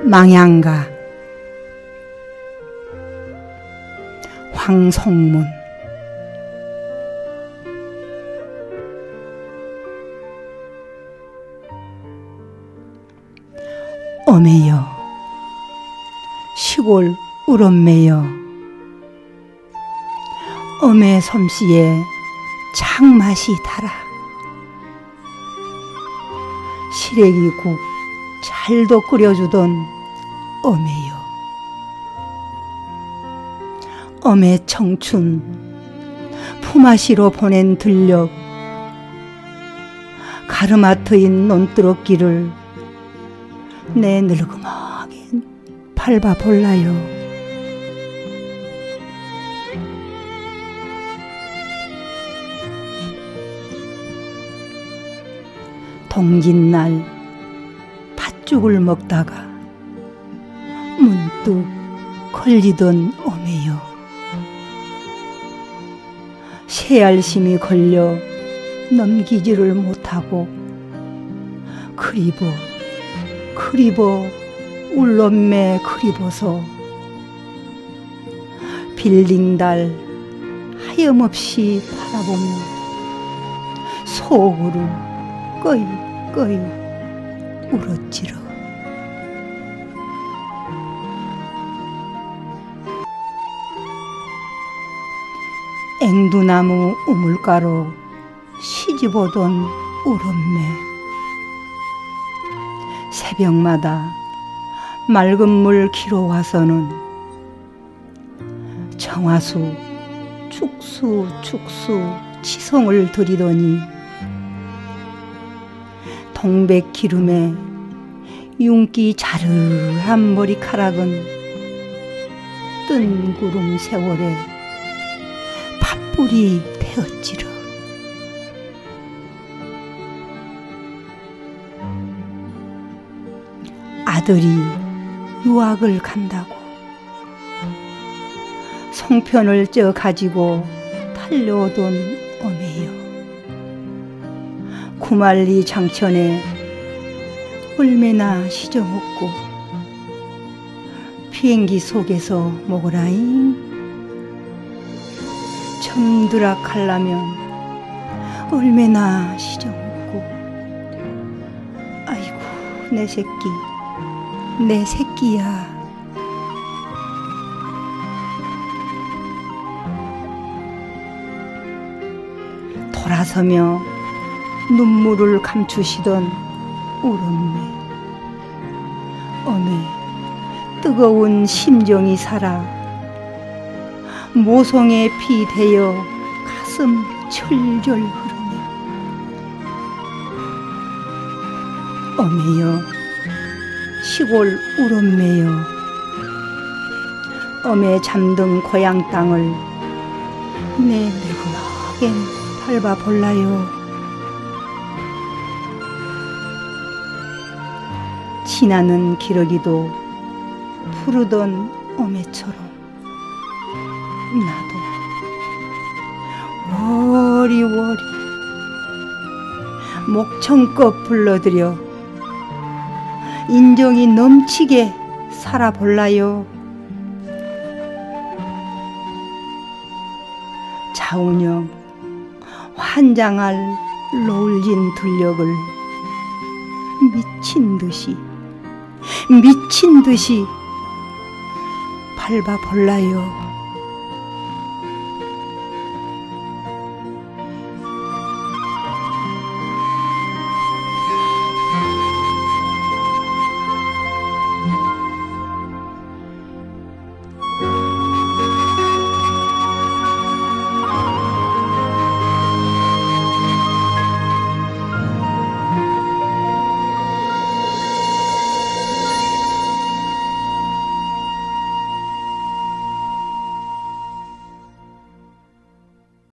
망양가 황송문 어메여 시골 울엄매여 어메 솜씨에 창맛이 달아. 시래기 국 잘도 끓여주던 어메여 어메 청춘 품앗이로 보낸 들녘 가르마트인 논두럭길을 내 늙음하게 밟아 볼라요. 동짓날 팥 죽을 먹다가 문득 걸리던 오매여 새알심이 걸려 넘기지를 못하고 그리버 그리버 울엄매 그리버서 빌딩달 하염없이 바라보며 속으로 꺼이 꺼이 울었지러 앵두나무 우물가로 시집오던 울엄매 새벽마다 맑은 물 기로 와서는 정화수 축수 축수 치성을 드리더니 동백 기름에 윤기 자르한 머리카락은 뜬 구름 세월에 팥불이 되었지러 아들이 유학을 간다고 송편을 쪄 가지고 달려오던 구말리 장천에 얼마나 시정없고 비행기 속에서 먹으라잉 점드락 하려면 얼마나 시정없고 아이고 내 새끼 내 새끼야. 돌아서며 눈물을 감추시던 울음매. 어메, 뜨거운 심정이 살아 모성의 피 되어 가슴 철절 흐르네. 어메여, 시골 울엄매여 엄에 잠든 고향 땅을 내 늙은하겐 밟아 볼라요 지나는 기러기도 푸르던 어매처럼 나도 워리워리 목청껏 불러들여 인정이 넘치게 살아볼라요. 자운형 환장할 노을진 들녘을 미친 듯이 미친 듯이 밟아볼라요.